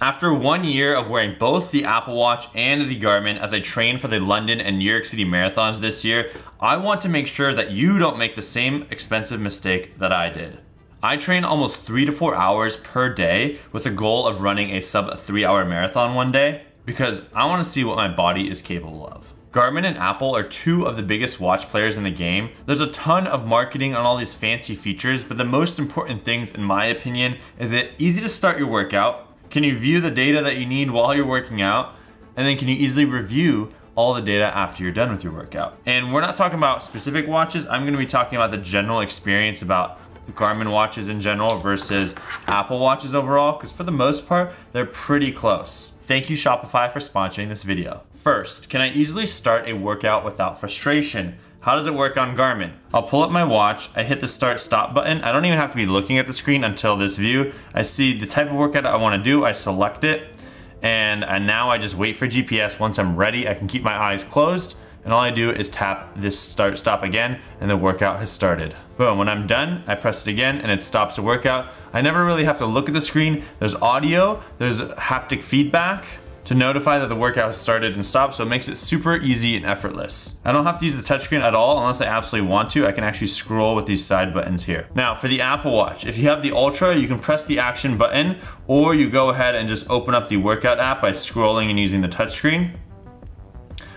After one year of wearing both the Apple Watch and the Garmin as I train for the London and New York City marathons this year, I want to make sure that you don't make the same expensive mistake that I did. I train almost three to four hours per day with the goal of running a sub three hour marathon one day because I want to see what my body is capable of. Garmin and Apple are two of the biggest watch players in the game. There's a ton of marketing on all these fancy features, but the most important things in my opinion is it easy to start your workout, can you view the data that you need while you're working out? And then can you easily review all the data after you're done with your workout? And we're not talking about specific watches. I'm gonna be talking about the general experience about Garmin watches in general versus Apple watches overall, because for the most part, they're pretty close. Thank you Shopify for sponsoring this video. First, can I easily start a workout without frustration? How does it work on Garmin? I'll pull up my watch, I hit the start stop button. I don't even have to be looking at the screen until this view. I see the type of workout I wanna do, I select it, and, and now I just wait for GPS. Once I'm ready, I can keep my eyes closed, and all I do is tap this start stop again, and the workout has started. Boom, when I'm done, I press it again, and it stops the workout. I never really have to look at the screen. There's audio, there's haptic feedback, to notify that the workout has started and stopped, so it makes it super easy and effortless. I don't have to use the touchscreen at all unless I absolutely want to. I can actually scroll with these side buttons here. Now, for the Apple Watch, if you have the Ultra, you can press the action button, or you go ahead and just open up the workout app by scrolling and using the touchscreen.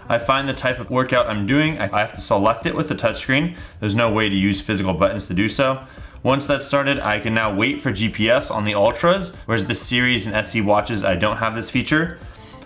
I find the type of workout I'm doing, I have to select it with the touchscreen. There's no way to use physical buttons to do so. Once that's started, I can now wait for GPS on the Ultras, whereas the Series and SE watches, I don't have this feature.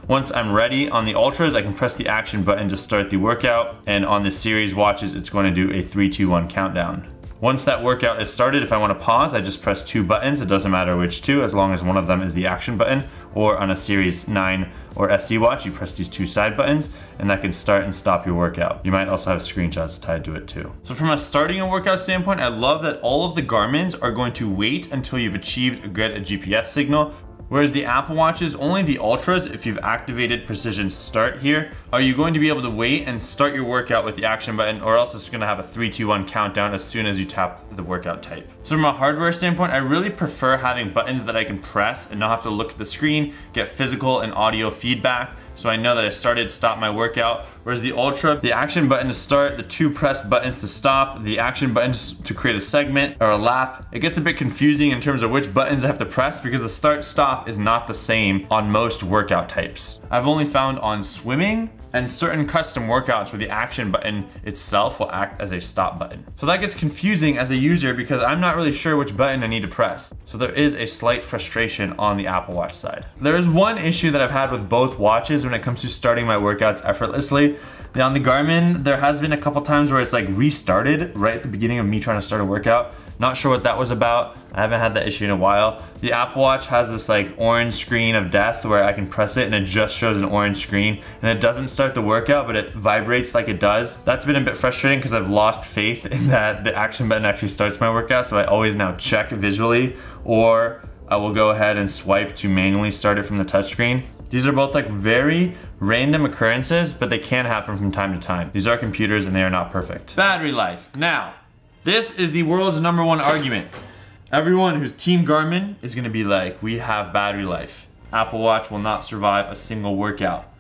Once I'm ready on the Ultras, I can press the action button to start the workout. And on the series watches, it's going to do a three, two, one countdown. Once that workout is started, if I want to pause, I just press two buttons. It doesn't matter which two, as long as one of them is the action button. Or on a Series 9 or SE watch, you press these two side buttons, and that can start and stop your workout. You might also have screenshots tied to it too. So from a starting a workout standpoint, I love that all of the Garmin's are going to wait until you've achieved a good GPS signal Whereas the Apple Watches, only the Ultras, if you've activated Precision Start here, are you going to be able to wait and start your workout with the action button or else it's gonna have a 3, 2, 1 countdown as soon as you tap the workout type. So from a hardware standpoint, I really prefer having buttons that I can press and not have to look at the screen, get physical and audio feedback, so I know that I started, stop my workout. Whereas the Ultra, the action button to start, the two press buttons to stop, the action buttons to create a segment or a lap. It gets a bit confusing in terms of which buttons I have to press because the start stop is not the same on most workout types. I've only found on swimming and certain custom workouts where the action button itself will act as a stop button. So that gets confusing as a user because I'm not really sure which button I need to press. So there is a slight frustration on the Apple Watch side. There is one issue that I've had with both watches when it comes to starting my workouts effortlessly. Now on the Garmin, there has been a couple times where it's like restarted right at the beginning of me trying to start a workout not sure what that was about. I haven't had that issue in a while. The Apple Watch has this like orange screen of death where I can press it and it just shows an orange screen and it doesn't start the workout but it vibrates like it does. That's been a bit frustrating because I've lost faith in that the action button actually starts my workout so I always now check visually or I will go ahead and swipe to manually start it from the touchscreen. These are both like very random occurrences, but they can happen from time to time. These are computers and they are not perfect. Battery life. Now, this is the world's number one argument. Everyone who's Team Garmin is gonna be like, we have battery life. Apple Watch will not survive a single workout.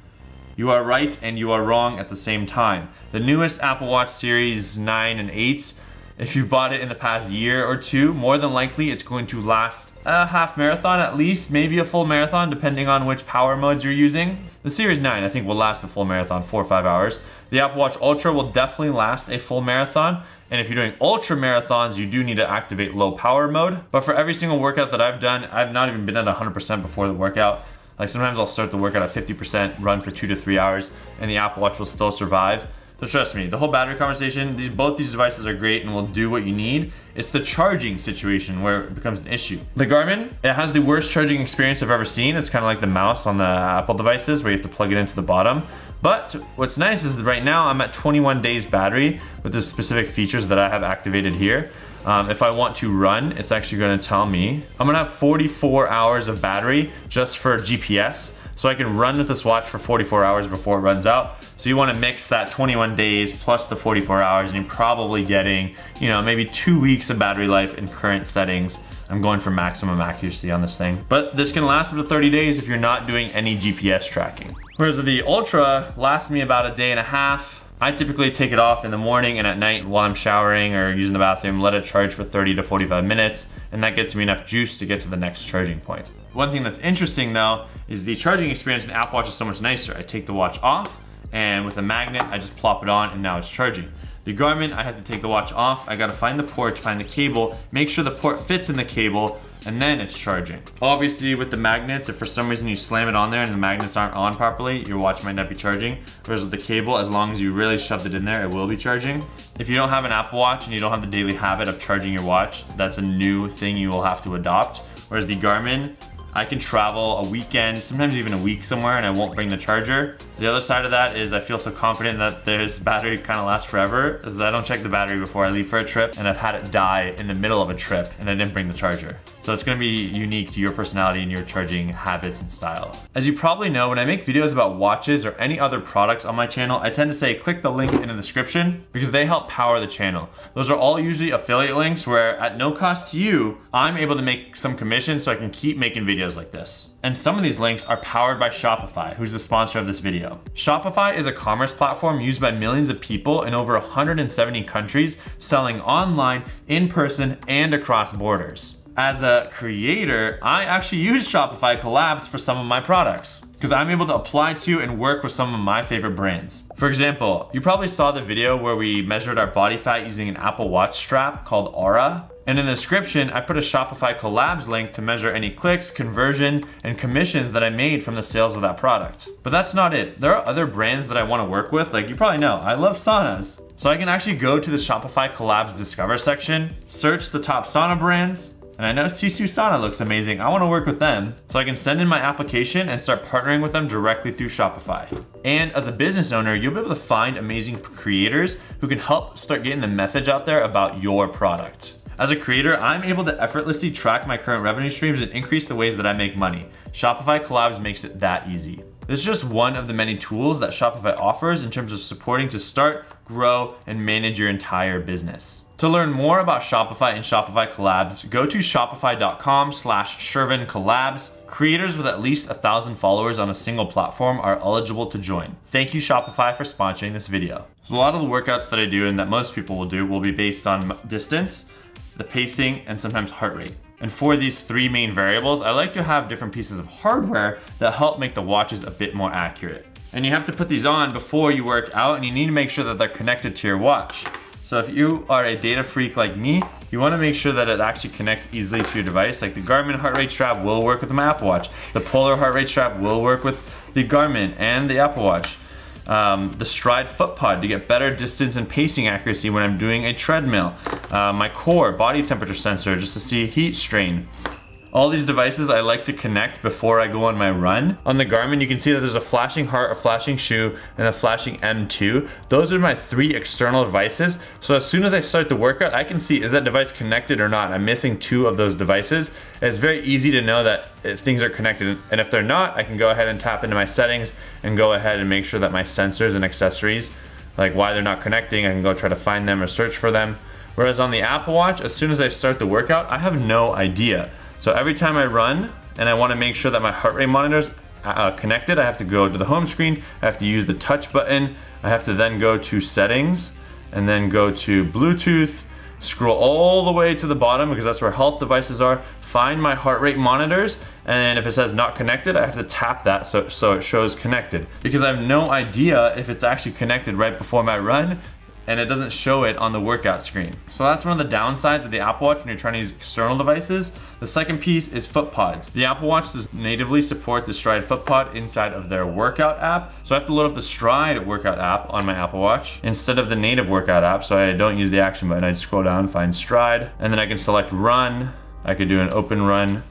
You are right and you are wrong at the same time. The newest Apple Watch Series 9 and 8 if you bought it in the past year or two, more than likely it's going to last a half marathon at least, maybe a full marathon, depending on which power modes you're using. The Series 9, I think, will last the full marathon, four or five hours. The Apple Watch Ultra will definitely last a full marathon. And if you're doing ultra marathons, you do need to activate low power mode. But for every single workout that I've done, I've not even been at 100% before the workout. Like sometimes I'll start the workout at 50%, run for two to three hours, and the Apple Watch will still survive. So trust me, the whole battery conversation, these, both these devices are great and will do what you need. It's the charging situation where it becomes an issue. The Garmin, it has the worst charging experience I've ever seen. It's kind of like the mouse on the Apple devices where you have to plug it into the bottom. But what's nice is right now I'm at 21 days battery with the specific features that I have activated here. Um, if I want to run, it's actually gonna tell me, I'm gonna have 44 hours of battery just for GPS. So I can run with this watch for 44 hours before it runs out. So you wanna mix that 21 days plus the 44 hours and you're probably getting, you know, maybe two weeks of battery life in current settings I'm going for maximum accuracy on this thing. But this can last up to 30 days if you're not doing any GPS tracking. Whereas the Ultra lasts me about a day and a half. I typically take it off in the morning and at night while I'm showering or using the bathroom, let it charge for 30 to 45 minutes, and that gets me enough juice to get to the next charging point. One thing that's interesting though, is the charging experience in the Apple Watch is so much nicer. I take the watch off, and with a magnet, I just plop it on and now it's charging. The Garmin, I have to take the watch off, I gotta find the port, find the cable, make sure the port fits in the cable, and then it's charging. Obviously with the magnets, if for some reason you slam it on there and the magnets aren't on properly, your watch might not be charging. Whereas with the cable, as long as you really shoved it in there, it will be charging. If you don't have an Apple Watch and you don't have the daily habit of charging your watch, that's a new thing you will have to adopt. Whereas the Garmin, I can travel a weekend, sometimes even a week somewhere and I won't bring the charger. The other side of that is I feel so confident that this battery kind of lasts forever is I don't check the battery before I leave for a trip and I've had it die in the middle of a trip and I didn't bring the charger. So it's gonna be unique to your personality and your charging habits and style. As you probably know, when I make videos about watches or any other products on my channel, I tend to say click the link in the description because they help power the channel. Those are all usually affiliate links where at no cost to you, I'm able to make some commission so I can keep making videos like this. And some of these links are powered by Shopify, who's the sponsor of this video. Shopify is a commerce platform used by millions of people in over 170 countries, selling online, in person, and across borders as a creator, I actually use Shopify collabs for some of my products because I'm able to apply to and work with some of my favorite brands. For example, you probably saw the video where we measured our body fat using an Apple Watch strap called Aura. And in the description, I put a Shopify collabs link to measure any clicks, conversion, and commissions that I made from the sales of that product. But that's not it. There are other brands that I want to work with. Like you probably know, I love saunas. So I can actually go to the Shopify collabs discover section, search the top sauna brands, and I know Sisu Sauna looks amazing. I wanna work with them. So I can send in my application and start partnering with them directly through Shopify. And as a business owner, you'll be able to find amazing creators who can help start getting the message out there about your product. As a creator, I'm able to effortlessly track my current revenue streams and increase the ways that I make money. Shopify Collabs makes it that easy. This is just one of the many tools that Shopify offers in terms of supporting to start, grow, and manage your entire business. To learn more about Shopify and Shopify Collabs, go to shopify.com slash Shervin Collabs. Creators with at least a thousand followers on a single platform are eligible to join. Thank you Shopify for sponsoring this video. So a lot of the workouts that I do and that most people will do will be based on distance, the pacing, and sometimes heart rate. And for these three main variables, I like to have different pieces of hardware that help make the watches a bit more accurate. And you have to put these on before you work out and you need to make sure that they're connected to your watch. So if you are a data freak like me, you wanna make sure that it actually connects easily to your device. Like the Garmin heart rate strap will work with the Apple Watch. The Polar heart rate strap will work with the Garmin and the Apple Watch. Um, the Stride foot pod to get better distance and pacing accuracy when I'm doing a treadmill. Uh, my core body temperature sensor just to see heat strain. All these devices I like to connect before I go on my run. On the Garmin, you can see that there's a flashing heart, a flashing shoe, and a flashing M2. Those are my three external devices. So as soon as I start the workout, I can see is that device connected or not. I'm missing two of those devices. It's very easy to know that uh, things are connected. And if they're not, I can go ahead and tap into my settings and go ahead and make sure that my sensors and accessories, like why they're not connecting, I can go try to find them or search for them. Whereas on the Apple Watch, as soon as I start the workout, I have no idea. So every time I run and I wanna make sure that my heart rate monitor's uh, connected, I have to go to the home screen, I have to use the touch button, I have to then go to settings and then go to Bluetooth, scroll all the way to the bottom because that's where health devices are, find my heart rate monitors, and if it says not connected, I have to tap that so, so it shows connected. Because I have no idea if it's actually connected right before my run, and it doesn't show it on the workout screen. So that's one of the downsides of the Apple Watch when you're trying to use external devices. The second piece is foot pods. The Apple Watch does natively support the Stride foot pod inside of their workout app. So I have to load up the Stride workout app on my Apple Watch instead of the native workout app. So I don't use the action button. I'd scroll down, find Stride, and then I can select run. I could do an open run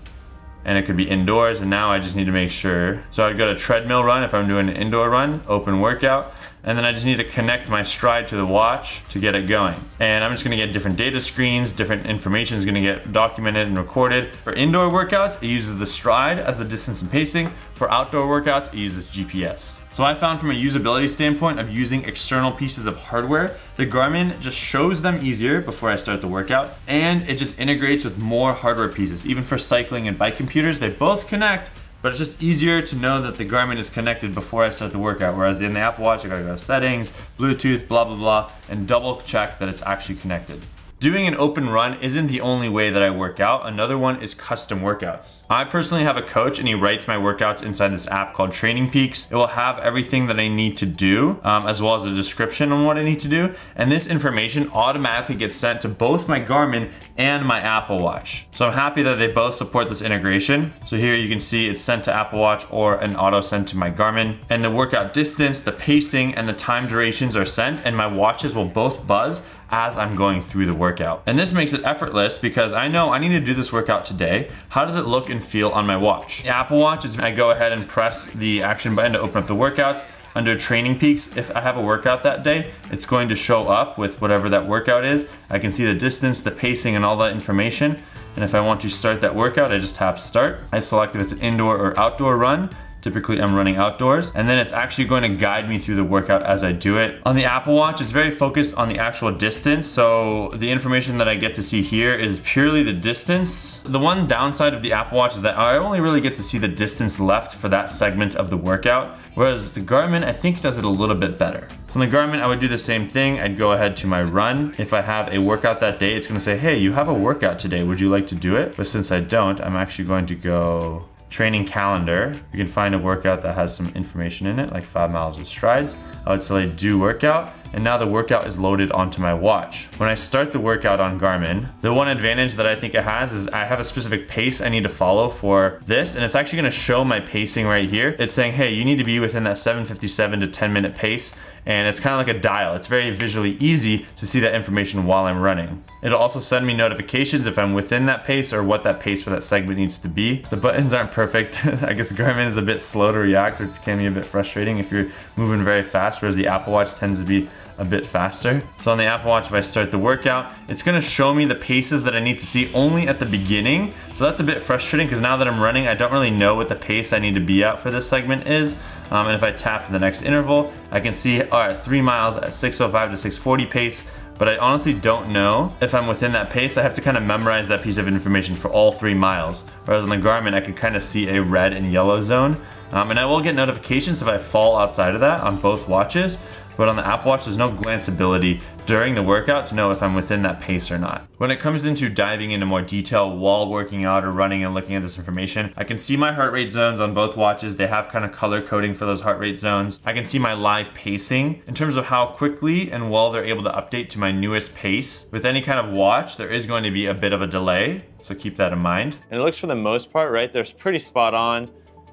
and it could be indoors and now I just need to make sure. So I'd go to treadmill run if I'm doing an indoor run, open workout, and then I just need to connect my stride to the watch to get it going. And I'm just gonna get different data screens, different information is gonna get documented and recorded. For indoor workouts, it uses the stride as the distance and pacing. For outdoor workouts, it uses GPS. So I found from a usability standpoint of using external pieces of hardware, the Garmin just shows them easier before I start the workout, and it just integrates with more hardware pieces. Even for cycling and bike computers, they both connect, but it's just easier to know that the Garmin is connected before I start the workout. Whereas in the Apple Watch, I gotta go to settings, Bluetooth, blah, blah, blah, and double check that it's actually connected. Doing an open run isn't the only way that I work out. Another one is custom workouts. I personally have a coach and he writes my workouts inside this app called Training Peaks. It will have everything that I need to do, um, as well as a description on what I need to do. And this information automatically gets sent to both my Garmin and my Apple Watch. So I'm happy that they both support this integration. So here you can see it's sent to Apple Watch or an auto sent to my Garmin. And the workout distance, the pacing, and the time durations are sent and my watches will both buzz as I'm going through the workout. And this makes it effortless because I know I need to do this workout today. How does it look and feel on my watch? The Apple Watch is I go ahead and press the action button to open up the workouts. Under training peaks, if I have a workout that day, it's going to show up with whatever that workout is. I can see the distance, the pacing, and all that information. And if I want to start that workout, I just tap start. I select if it's an indoor or outdoor run. Typically I'm running outdoors and then it's actually going to guide me through the workout as I do it. On the Apple Watch, it's very focused on the actual distance. So the information that I get to see here is purely the distance. The one downside of the Apple Watch is that I only really get to see the distance left for that segment of the workout. Whereas the Garmin, I think does it a little bit better. So on the Garmin, I would do the same thing. I'd go ahead to my run. If I have a workout that day, it's gonna say, hey, you have a workout today. Would you like to do it? But since I don't, I'm actually going to go training calendar, you can find a workout that has some information in it, like five miles of strides. I would select do workout, and now the workout is loaded onto my watch. When I start the workout on Garmin, the one advantage that I think it has is I have a specific pace I need to follow for this, and it's actually gonna show my pacing right here. It's saying, hey, you need to be within that 757 to 10 minute pace, and it's kind of like a dial. It's very visually easy to see that information while I'm running. It'll also send me notifications if I'm within that pace or what that pace for that segment needs to be. The buttons aren't perfect. I guess Garmin is a bit slow to react, which can be a bit frustrating if you're moving very fast, whereas the Apple Watch tends to be a bit faster. So on the Apple Watch, if I start the workout, it's gonna show me the paces that I need to see only at the beginning. So that's a bit frustrating because now that I'm running, I don't really know what the pace I need to be at for this segment is. Um, and if I tap the next interval, I can see, all right, three miles at 605 to 640 pace, but I honestly don't know if I'm within that pace. I have to kind of memorize that piece of information for all three miles. Whereas on the Garmin, I can kind of see a red and yellow zone. Um, and I will get notifications if I fall outside of that on both watches. But on the Apple Watch, there's no glance ability during the workout to know if I'm within that pace or not. When it comes into diving into more detail while working out or running and looking at this information, I can see my heart rate zones on both watches. They have kind of color coding for those heart rate zones. I can see my live pacing in terms of how quickly and well they're able to update to my newest pace. With any kind of watch, there is going to be a bit of a delay, so keep that in mind. And it looks for the most part, right, they're pretty spot on.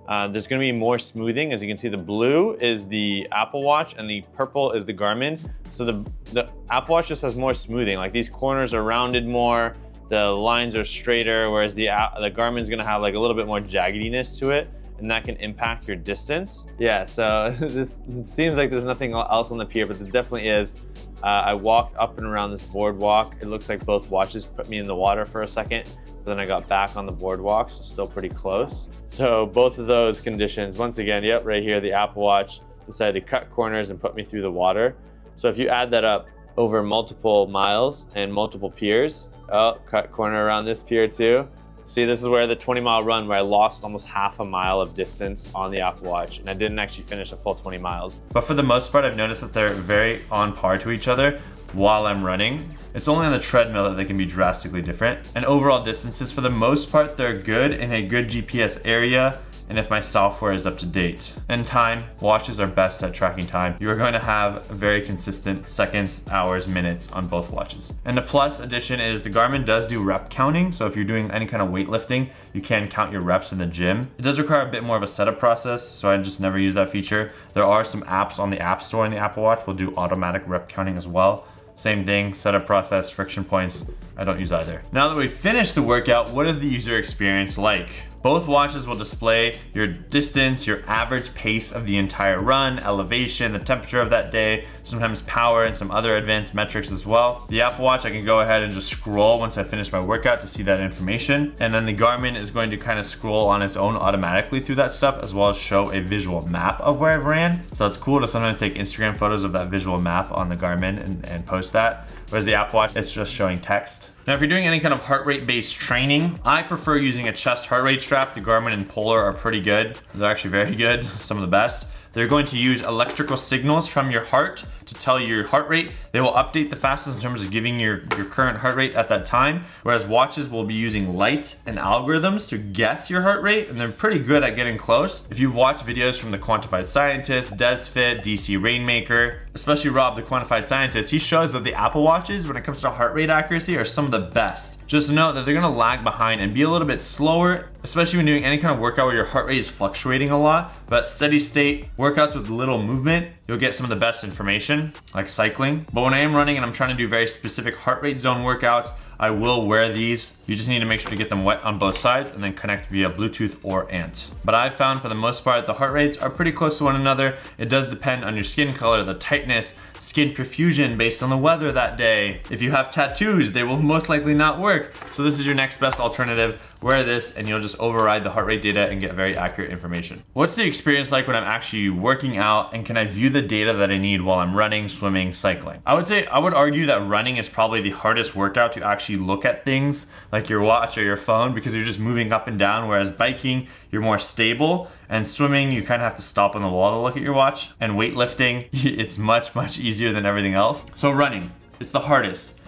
Uh, there's gonna be more smoothing. As you can see, the blue is the Apple Watch and the purple is the Garmin. So the, the Apple Watch just has more smoothing. Like these corners are rounded more, the lines are straighter, whereas the, the Garmin's gonna have like a little bit more jaggediness to it and that can impact your distance. Yeah, so this seems like there's nothing else on the pier, but there definitely is. Uh, I walked up and around this boardwalk. It looks like both watches put me in the water for a second. but Then I got back on the boardwalk, so still pretty close. So both of those conditions, once again, yep, right here, the Apple Watch decided to cut corners and put me through the water. So if you add that up over multiple miles and multiple piers, oh, cut corner around this pier too. See, this is where the 20 mile run where I lost almost half a mile of distance on the Apple Watch and I didn't actually finish a full 20 miles. But for the most part, I've noticed that they're very on par to each other while I'm running. It's only on the treadmill that they can be drastically different. And overall distances, for the most part, they're good in a good GPS area and if my software is up to date. And time, watches are best at tracking time. You are going to have very consistent seconds, hours, minutes on both watches. And the plus addition is the Garmin does do rep counting. So if you're doing any kind of weightlifting, you can count your reps in the gym. It does require a bit more of a setup process, so I just never use that feature. There are some apps on the App Store in the Apple Watch will do automatic rep counting as well. Same thing, setup process, friction points. I don't use either. Now that we've finished the workout, what is the user experience like? Both watches will display your distance, your average pace of the entire run, elevation, the temperature of that day, sometimes power and some other advanced metrics as well. The Apple Watch, I can go ahead and just scroll once I finish my workout to see that information. And then the Garmin is going to kind of scroll on its own automatically through that stuff as well as show a visual map of where I've ran. So it's cool to sometimes take Instagram photos of that visual map on the Garmin and, and post that. Whereas the Apple Watch, it's just showing text. Now, if you're doing any kind of heart rate based training, I prefer using a chest heart rate strap. The Garmin and Polar are pretty good. They're actually very good, some of the best. They're going to use electrical signals from your heart to tell you your heart rate. They will update the fastest in terms of giving your, your current heart rate at that time, whereas watches will be using light and algorithms to guess your heart rate, and they're pretty good at getting close. If you've watched videos from the Quantified Scientist, DesFit, DC Rainmaker, especially Rob, the Quantified Scientist, he shows that the Apple Watches, when it comes to heart rate accuracy, are some of the best. Just note that they're gonna lag behind and be a little bit slower, especially when doing any kind of workout where your heart rate is fluctuating a lot, but steady state workouts with little movement, you'll get some of the best information, like cycling. But when I am running and I'm trying to do very specific heart rate zone workouts, I will wear these. You just need to make sure to get them wet on both sides and then connect via Bluetooth or ANT. But I've found for the most part, the heart rates are pretty close to one another. It does depend on your skin color, the tightness, skin perfusion based on the weather that day. If you have tattoos, they will most likely not work. So this is your next best alternative. Wear this and you'll just override the heart rate data and get very accurate information. What's the experience like when I'm actually working out and can I view the data that I need while I'm running, swimming, cycling? I would say, I would argue that running is probably the hardest workout to actually look at things like your watch or your phone because you're just moving up and down, whereas biking, you're more stable and swimming, you kind of have to stop on the wall to look at your watch. And weightlifting, it's much, much easier than everything else. So running, it's the hardest.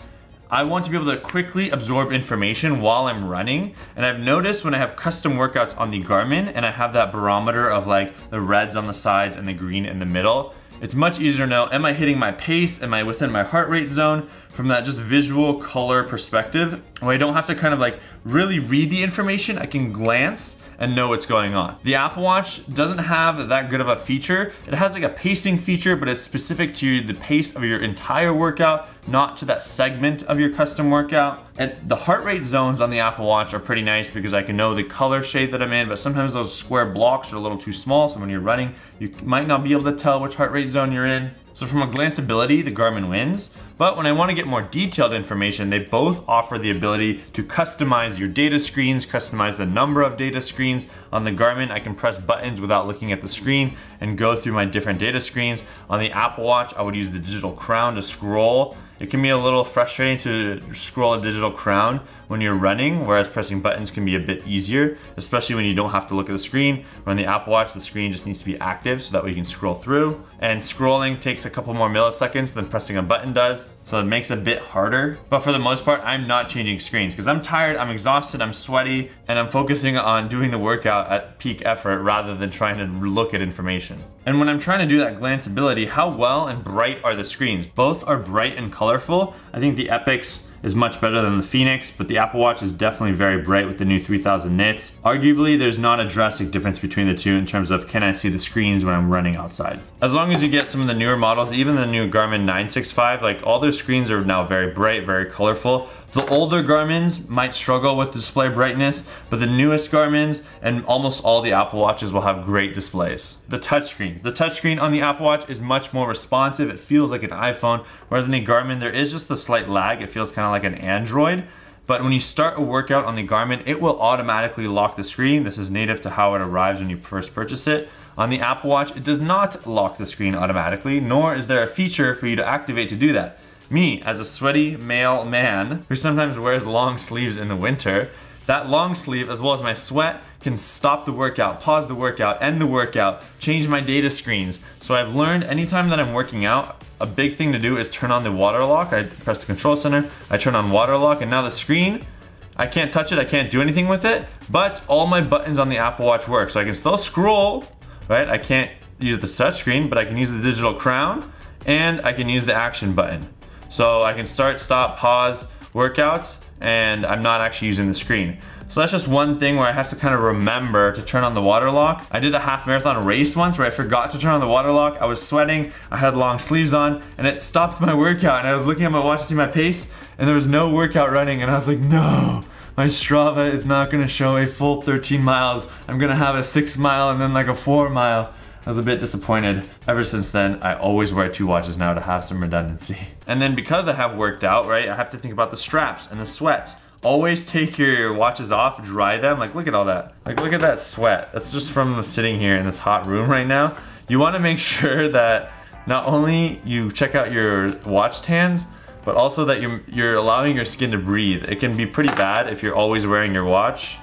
I want to be able to quickly absorb information while I'm running. And I've noticed when I have custom workouts on the Garmin and I have that barometer of like the reds on the sides and the green in the middle, it's much easier now. am I hitting my pace? Am I within my heart rate zone? From that just visual color perspective, where I don't have to kind of like really read the information, I can glance and know what's going on. The Apple Watch doesn't have that good of a feature. It has like a pacing feature, but it's specific to the pace of your entire workout, not to that segment of your custom workout. And the heart rate zones on the Apple Watch are pretty nice because I can know the color shade that I'm in, but sometimes those square blocks are a little too small, so when you're running, you might not be able to tell which heart rate zone you're in. So from a glanceability, the Garmin wins. But when I want to get more detailed information, they both offer the ability to customize your data screens, customize the number of data screens. On the Garmin, I can press buttons without looking at the screen and go through my different data screens. On the Apple Watch, I would use the digital crown to scroll it can be a little frustrating to scroll a digital crown when you're running, whereas pressing buttons can be a bit easier, especially when you don't have to look at the screen. On the Apple Watch, the screen just needs to be active so that way you can scroll through. And scrolling takes a couple more milliseconds than pressing a button does, so it makes it a bit harder. But for the most part, I'm not changing screens because I'm tired, I'm exhausted, I'm sweaty, and I'm focusing on doing the workout at peak effort rather than trying to look at information. And when I'm trying to do that glanceability, how well and bright are the screens? Both are bright and colorful. I think the Epix is much better than the Fenix, but the Apple Watch is definitely very bright with the new 3000 nits. Arguably, there's not a drastic difference between the two in terms of can I see the screens when I'm running outside. As long as you get some of the newer models, even the new Garmin 965, like all their screens are now very bright, very colorful. The older Garmin's might struggle with display brightness, but the newest Garmin's and almost all the Apple Watches will have great displays. The touchscreens. The touchscreen on the Apple Watch is much more responsive. It feels like an iPhone, whereas in the Garmin, there is just a slight lag. It feels kind of like an Android. But when you start a workout on the Garmin, it will automatically lock the screen. This is native to how it arrives when you first purchase it. On the Apple Watch, it does not lock the screen automatically, nor is there a feature for you to activate to do that. Me, as a sweaty male man who sometimes wears long sleeves in the winter, that long sleeve, as well as my sweat, can stop the workout, pause the workout, end the workout, change my data screens. So I've learned anytime that I'm working out, a big thing to do is turn on the water lock. I press the control center, I turn on water lock, and now the screen, I can't touch it, I can't do anything with it, but all my buttons on the Apple Watch work. So I can still scroll, right? I can't use the touch screen, but I can use the digital crown, and I can use the action button. So I can start, stop, pause workouts, and I'm not actually using the screen. So that's just one thing where I have to kind of remember to turn on the water lock. I did a half marathon race once where I forgot to turn on the water lock. I was sweating, I had long sleeves on, and it stopped my workout. And I was looking at my watch to see my pace, and there was no workout running, and I was like, no, my Strava is not gonna show a full 13 miles. I'm gonna have a six mile and then like a four mile. I was a bit disappointed. Ever since then, I always wear two watches now to have some redundancy. And then because I have worked out, right, I have to think about the straps and the sweats. Always take your watches off, dry them. Like, look at all that. Like, look at that sweat. That's just from sitting here in this hot room right now. You wanna make sure that not only you check out your watch hands, but also that you're, you're allowing your skin to breathe. It can be pretty bad if you're always wearing your watch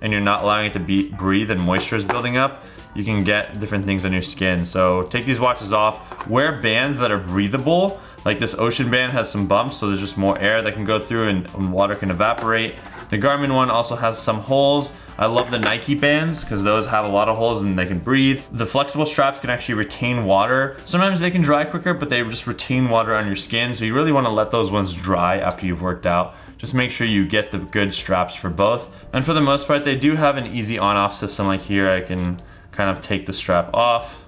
and you're not allowing it to be, breathe and moisture is building up, you can get different things on your skin. So take these watches off, wear bands that are breathable. Like this Ocean band has some bumps, so there's just more air that can go through and, and water can evaporate. The Garmin one also has some holes. I love the Nike bands because those have a lot of holes and they can breathe. The flexible straps can actually retain water. Sometimes they can dry quicker, but they just retain water on your skin. So you really want to let those ones dry after you've worked out. Just make sure you get the good straps for both. And for the most part, they do have an easy on-off system. Like here, I can kind of take the strap off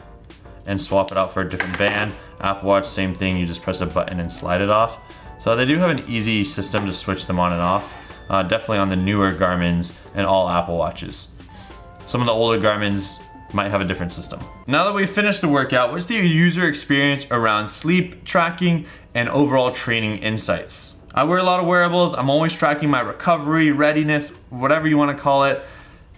and swap it out for a different band. Apple Watch, same thing. You just press a button and slide it off. So they do have an easy system to switch them on and off uh, definitely on the newer Garmin's and all Apple Watches. Some of the older Garmin's might have a different system. Now that we've finished the workout, what's the user experience around sleep tracking and overall training insights? I wear a lot of wearables. I'm always tracking my recovery, readiness, whatever you want to call it.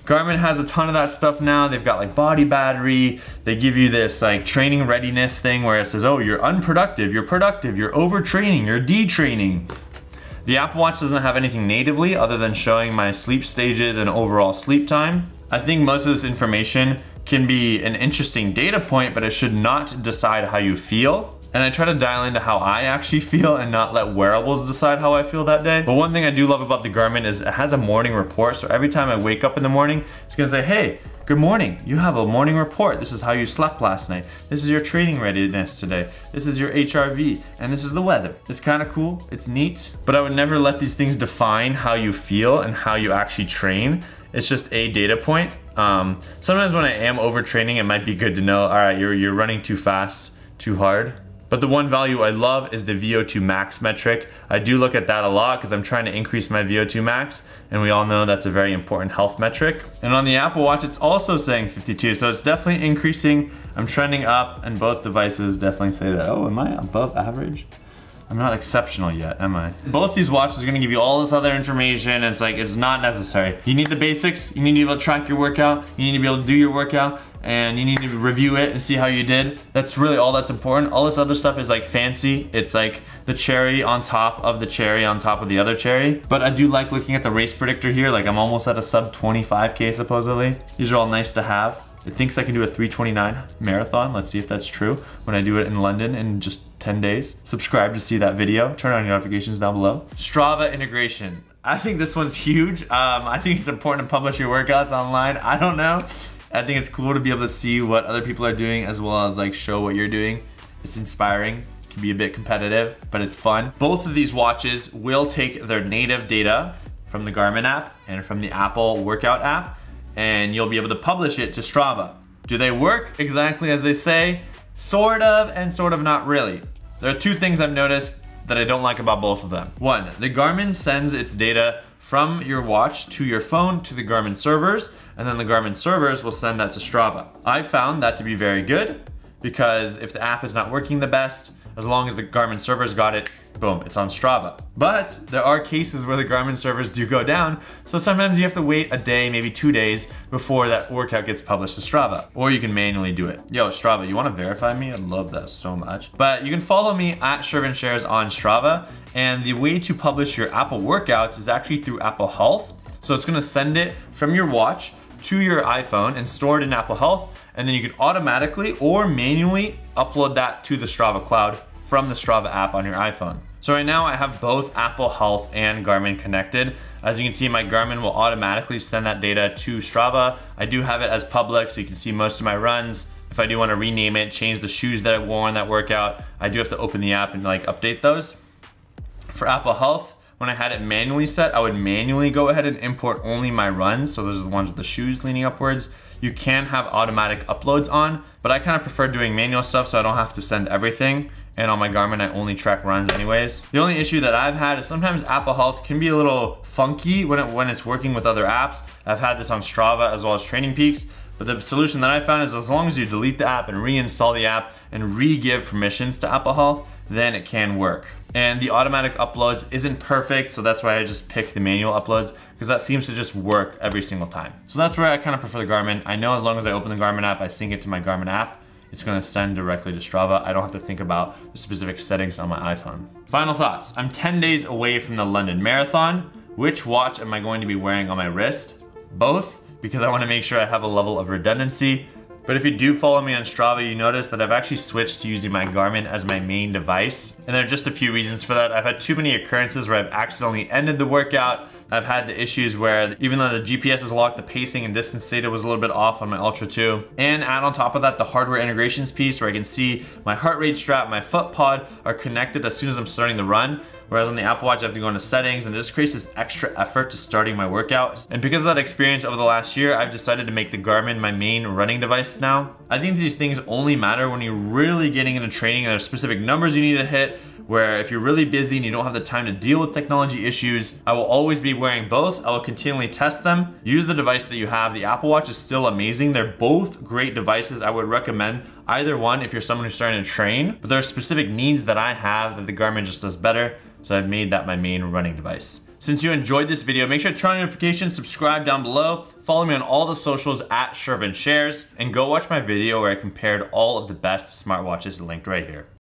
Garmin has a ton of that stuff now. They've got like body battery. They give you this like training readiness thing where it says, oh, you're unproductive, you're productive, you're overtraining, you're detraining. The Apple Watch doesn't have anything natively other than showing my sleep stages and overall sleep time. I think most of this information can be an interesting data point, but it should not decide how you feel. And I try to dial into how I actually feel and not let wearables decide how I feel that day. But one thing I do love about the Garmin is it has a morning report. So every time I wake up in the morning, it's gonna say, hey, Good morning. You have a morning report. This is how you slept last night. This is your training readiness today. This is your HRV. And this is the weather. It's kind of cool. It's neat. But I would never let these things define how you feel and how you actually train. It's just a data point. Um, sometimes when I am overtraining, it might be good to know, all right, you're, you're running too fast, too hard. But the one value I love is the VO2 max metric. I do look at that a lot because I'm trying to increase my VO2 max and we all know that's a very important health metric. And on the Apple Watch, it's also saying 52, so it's definitely increasing. I'm trending up and both devices definitely say that, oh, am I above average? I'm not exceptional yet, am I? Both these watches are gonna give you all this other information. It's like, it's not necessary. You need the basics. You need to be able to track your workout. You need to be able to do your workout and you need to review it and see how you did. That's really all that's important. All this other stuff is like fancy. It's like the cherry on top of the cherry on top of the other cherry. But I do like looking at the race predictor here. Like I'm almost at a sub 25K supposedly. These are all nice to have. It thinks I can do a 329 marathon. Let's see if that's true when I do it in London in just 10 days. Subscribe to see that video. Turn on your notifications down below. Strava integration. I think this one's huge. Um, I think it's important to publish your workouts online. I don't know. I think it's cool to be able to see what other people are doing as well as like show what you're doing. It's inspiring can be a bit competitive, but it's fun. Both of these watches will take their native data from the Garmin app and from the Apple workout app and you'll be able to publish it to Strava. Do they work exactly as they say? Sort of and sort of not really. There are two things I've noticed that I don't like about both of them. One, the Garmin sends its data from your watch to your phone to the Garmin servers, and then the Garmin servers will send that to Strava. I found that to be very good because if the app is not working the best, as long as the Garmin servers got it, boom, it's on Strava. But there are cases where the Garmin servers do go down, so sometimes you have to wait a day, maybe two days, before that workout gets published to Strava. Or you can manually do it. Yo, Strava, you wanna verify me? I'd love that so much. But you can follow me at Shervin Shares on Strava, and the way to publish your Apple workouts is actually through Apple Health. So it's gonna send it from your watch to your iPhone and store it in Apple Health, and then you can automatically or manually upload that to the Strava cloud from the Strava app on your iPhone. So right now I have both Apple Health and Garmin connected. As you can see, my Garmin will automatically send that data to Strava. I do have it as public so you can see most of my runs. If I do want to rename it, change the shoes that I wore in that workout, I do have to open the app and like update those. For Apple Health, when I had it manually set, I would manually go ahead and import only my runs. So those are the ones with the shoes leaning upwards. You can have automatic uploads on, but I kind of prefer doing manual stuff so I don't have to send everything and on my Garmin I only track runs anyways. The only issue that I've had is sometimes Apple Health can be a little funky when, it, when it's working with other apps. I've had this on Strava as well as Training Peaks, but the solution that I found is as long as you delete the app and reinstall the app and re-give permissions to Apple Health, then it can work. And the automatic uploads isn't perfect, so that's why I just pick the manual uploads because that seems to just work every single time. So that's where I kind of prefer the Garmin. I know as long as I open the Garmin app, I sync it to my Garmin app, it's gonna send directly to Strava. I don't have to think about the specific settings on my iPhone. Final thoughts. I'm 10 days away from the London Marathon. Which watch am I going to be wearing on my wrist? Both, because I wanna make sure I have a level of redundancy. But if you do follow me on Strava, you notice that I've actually switched to using my Garmin as my main device. And there are just a few reasons for that. I've had too many occurrences where I've accidentally ended the workout. I've had the issues where even though the GPS is locked, the pacing and distance data was a little bit off on my Ultra 2. And add on top of that, the hardware integrations piece where I can see my heart rate strap, my foot pod are connected as soon as I'm starting the run. Whereas on the Apple Watch, I have to go into settings and it just creates this extra effort to starting my workouts. And because of that experience over the last year, I've decided to make the Garmin my main running device now. I think these things only matter when you're really getting into training and there's specific numbers you need to hit where if you're really busy and you don't have the time to deal with technology issues, I will always be wearing both. I will continually test them. Use the device that you have. The Apple Watch is still amazing. They're both great devices. I would recommend either one if you're someone who's starting to train, but there are specific needs that I have that the Garmin just does better. So I've made that my main running device. Since you enjoyed this video, make sure to turn on notifications, subscribe down below, follow me on all the socials at Shervin Shares, and go watch my video where I compared all of the best smartwatches linked right here.